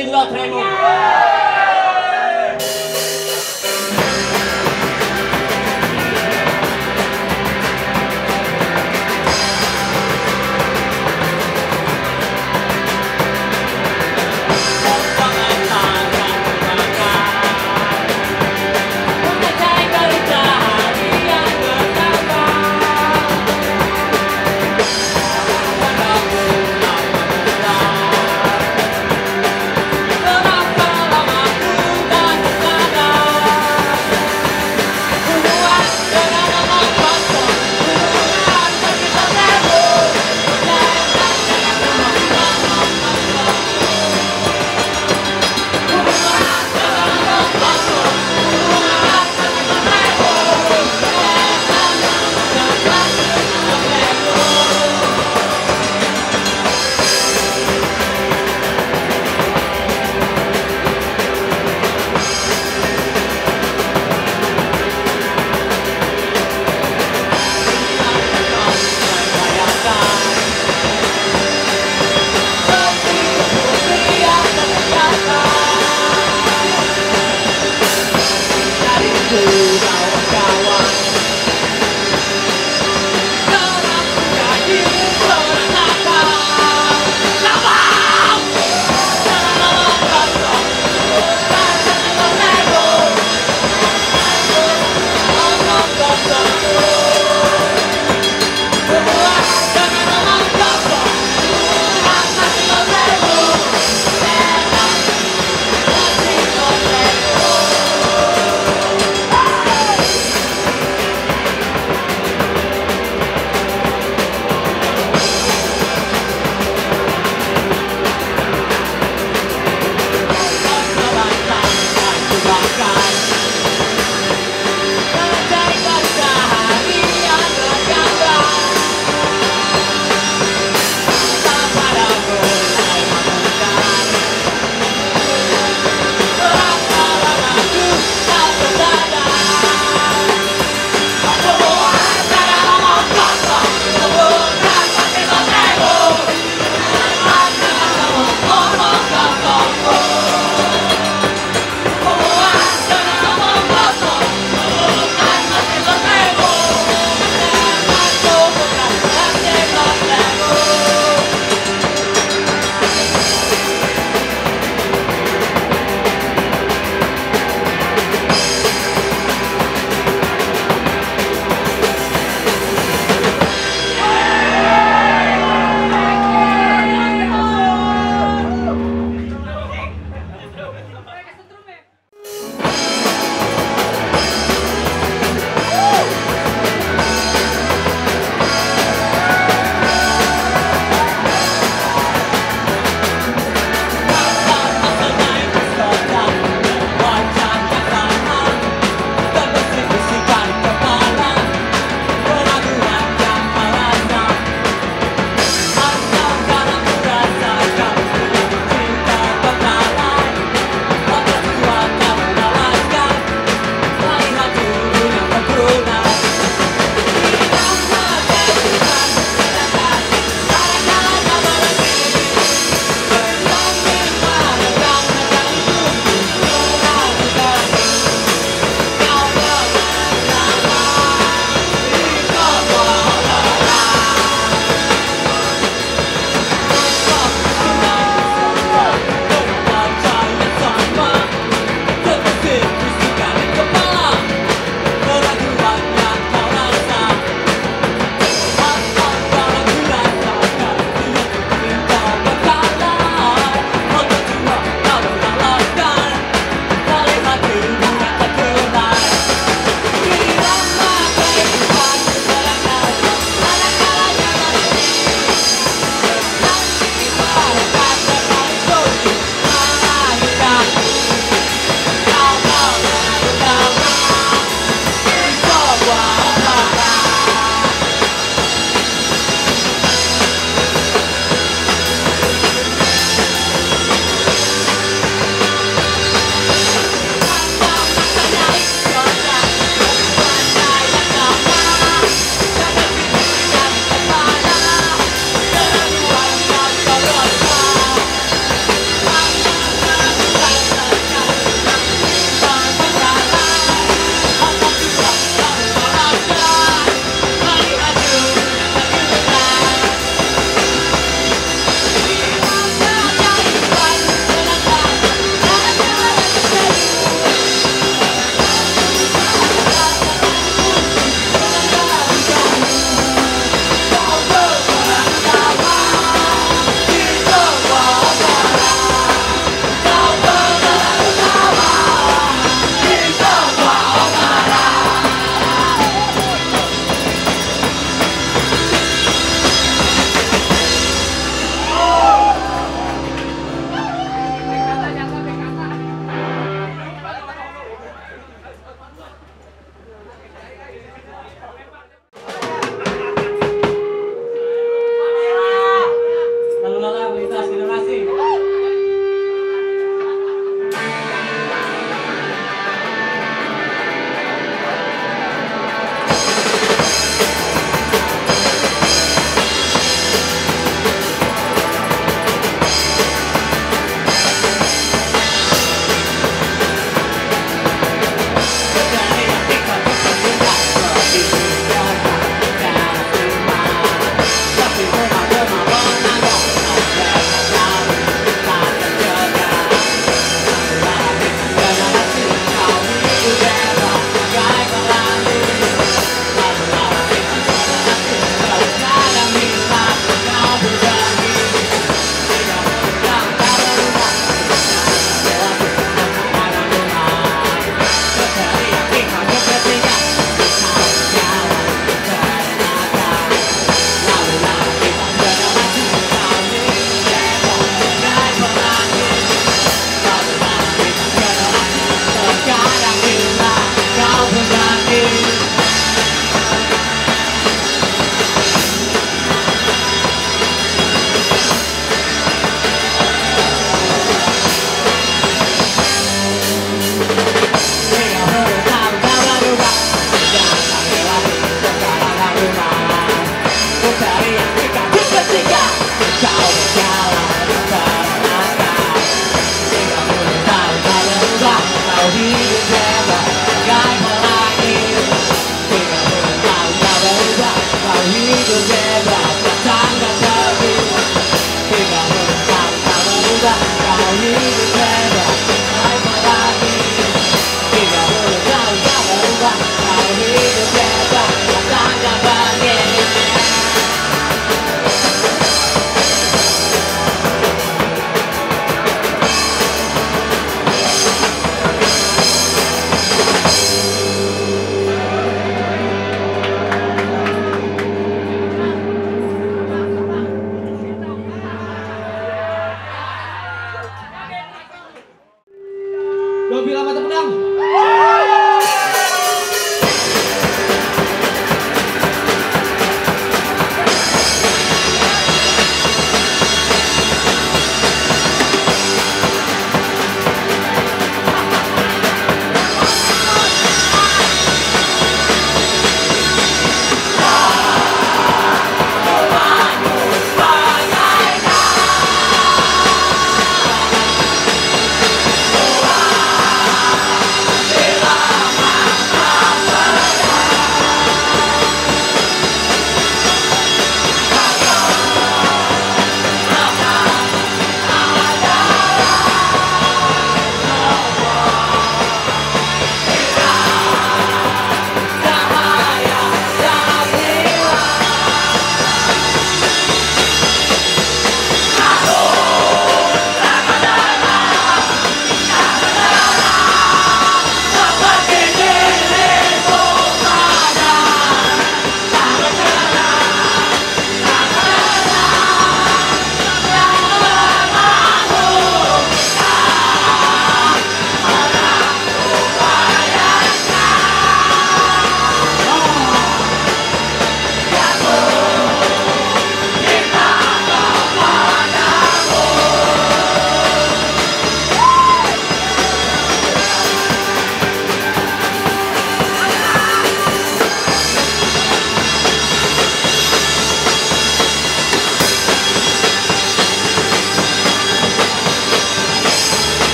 decirlo, Trevor.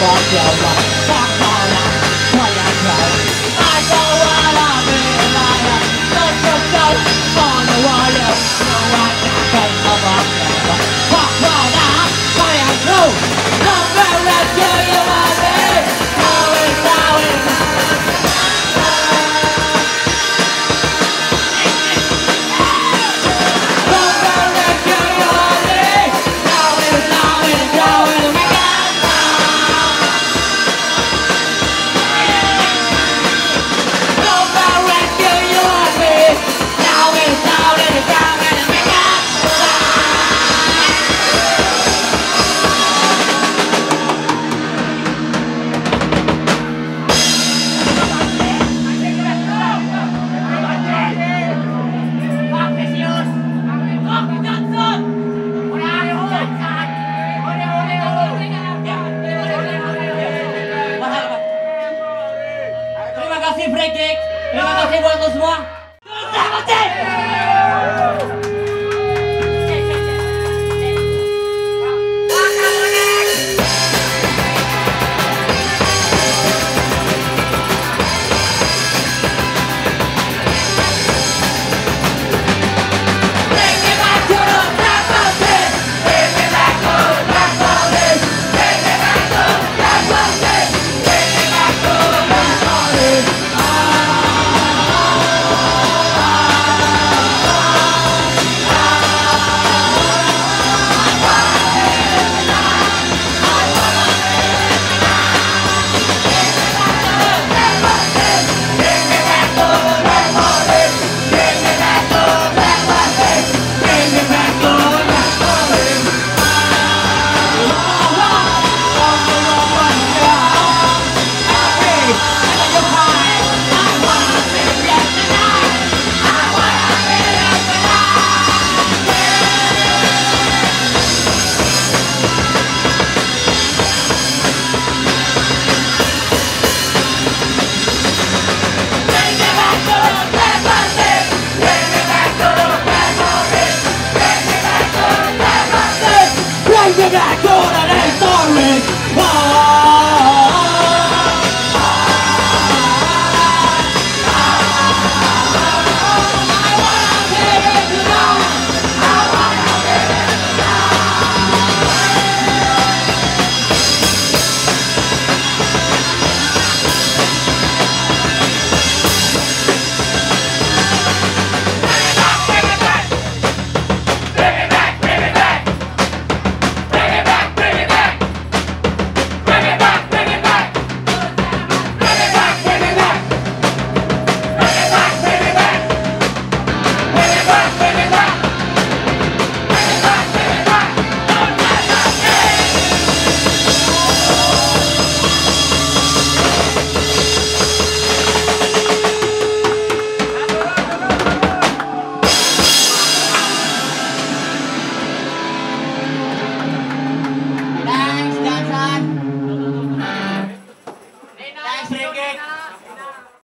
花椒吗？